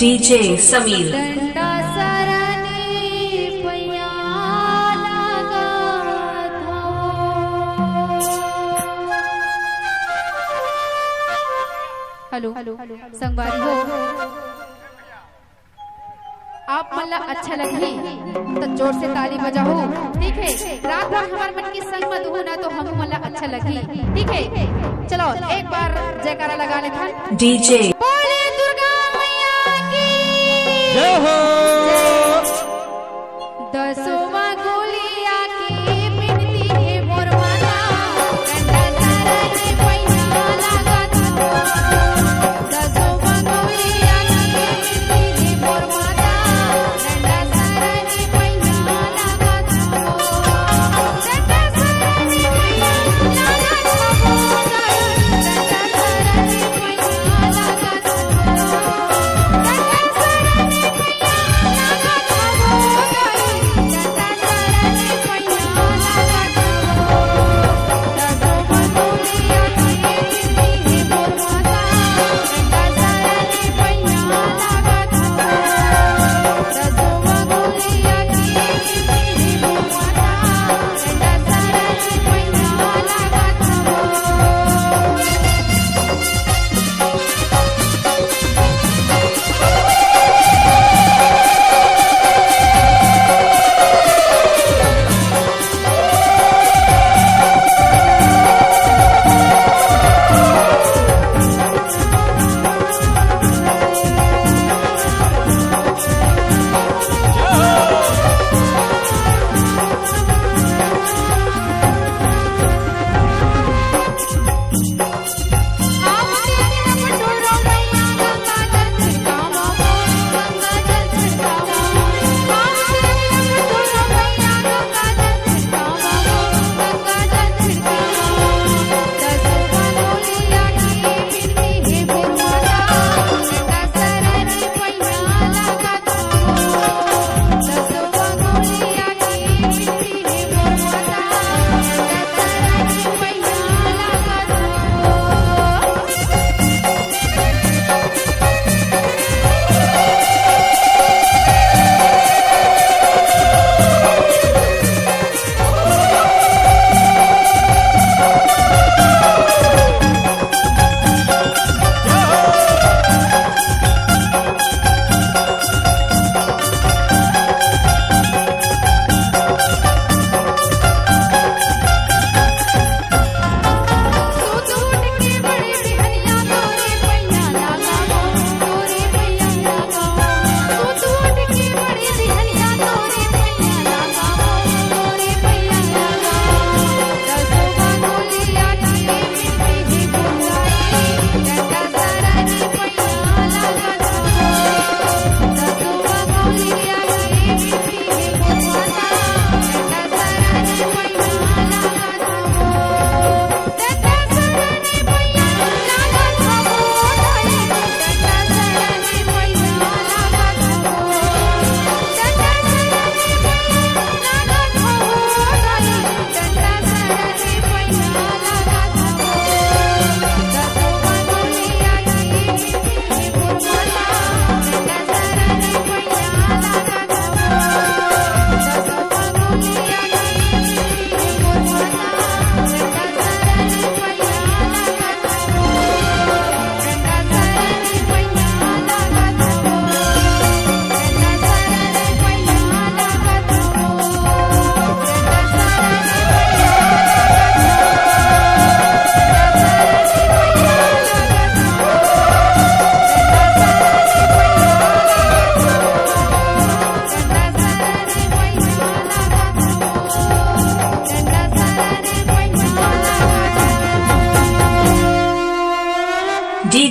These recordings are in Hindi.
डीजे समीर। डंडा सरनी पैया लागत। हेलो संगवारी हो। आप मला अच्छा लगी तो ज़ोर से ताली बजाओ। ठीक है? रात भर हमारे मन की संग मत हो ना तो हम मला अच्छा लगी। ठीक है? चलो एक बार जयकारा लगा ले डीजे। बोले जय हो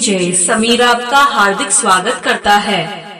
डीजे समीर आपका हार्दिक स्वागत करता है।